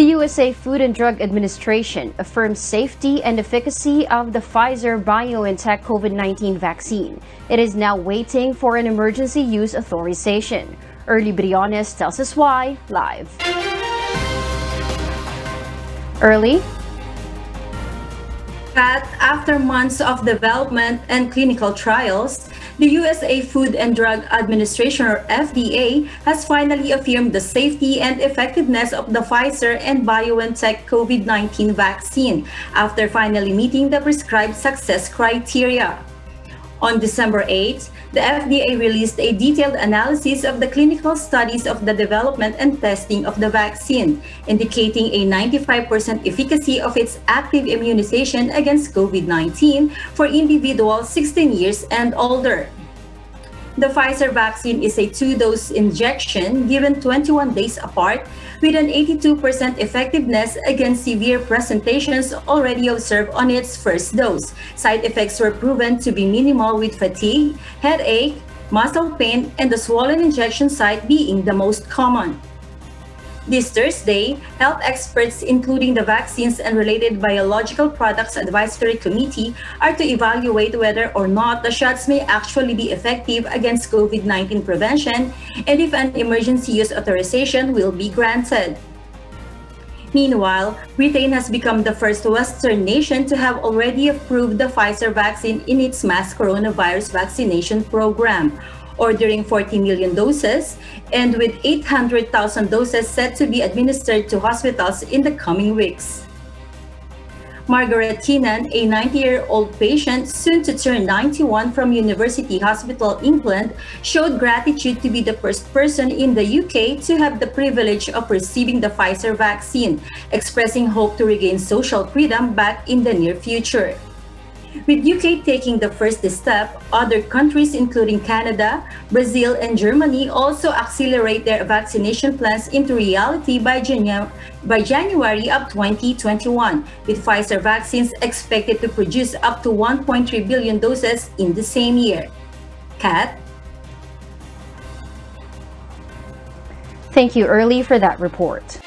The USA Food and Drug Administration affirms safety and efficacy of the Pfizer BioNTech COVID-19 vaccine. It is now waiting for an emergency use authorization. Early Briones tells us why live. Early, that after months of development and clinical trials, the USA Food and Drug Administration, or FDA, has finally affirmed the safety and effectiveness of the Pfizer and BioNTech COVID-19 vaccine after finally meeting the prescribed success criteria. On December 8, the FDA released a detailed analysis of the clinical studies of the development and testing of the vaccine, indicating a 95% efficacy of its active immunization against COVID-19 for individuals 16 years and older. The Pfizer vaccine is a two-dose injection given 21 days apart with an 82% effectiveness against severe presentations already observed on its first dose. Side effects were proven to be minimal with fatigue, headache, muscle pain, and the swollen injection site being the most common. This Thursday, health experts, including the Vaccines and Related Biological Products Advisory Committee, are to evaluate whether or not the shots may actually be effective against COVID-19 prevention and if an emergency use authorization will be granted. Meanwhile, Britain has become the first Western nation to have already approved the Pfizer vaccine in its mass coronavirus vaccination program, ordering 40 million doses, and with 800,000 doses set to be administered to hospitals in the coming weeks. Margaret Keenan, a 90-year-old patient soon to turn 91 from University Hospital, England, showed gratitude to be the first person in the UK to have the privilege of receiving the Pfizer vaccine, expressing hope to regain social freedom back in the near future. With UK taking the first step, other countries including Canada, Brazil, and Germany also accelerate their vaccination plans into reality by, by January of 2021, with Pfizer vaccines expected to produce up to 1.3 billion doses in the same year. Kat? Thank you, Early, for that report.